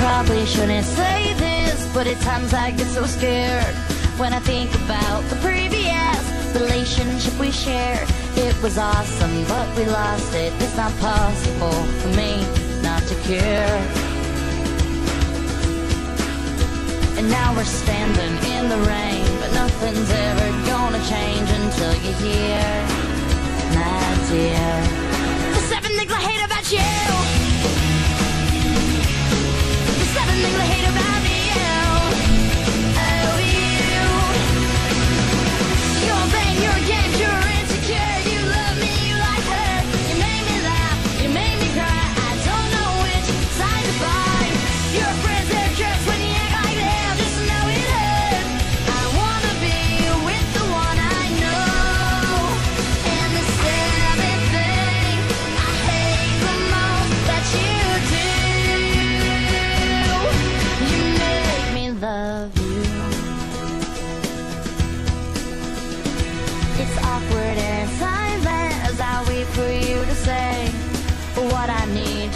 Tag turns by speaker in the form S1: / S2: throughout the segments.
S1: probably shouldn't say this, but at times I get so scared when I think about the previous relationship we shared. It was awesome, but we lost it. It's not possible for me not to care. And now we're standing in the rain, but nothing's ever gonna change until you hear, my dear. The seven things I hate about you. I hate about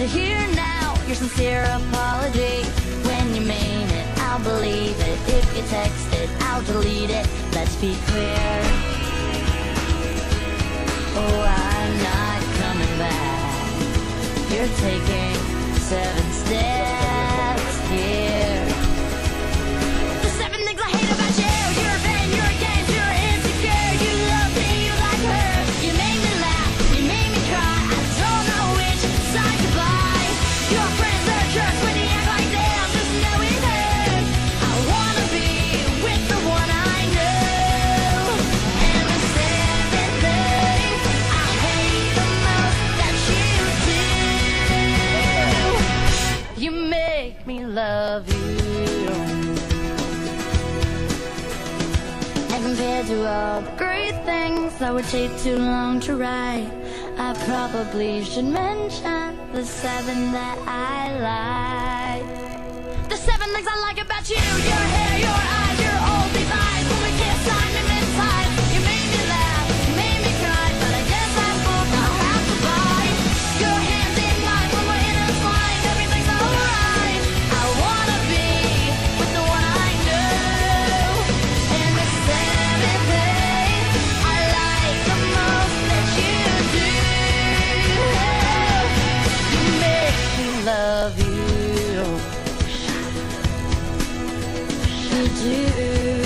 S1: to hear now. Your sincere apology. When you mean it, I'll believe it. If you text it, I'll delete it. Let's be clear. Oh, I'm not coming back. You're taking to all the great things that would take too long to write, I probably should mention the seven that I like. The seven things I like about you. Your hair, your eyes, do. you.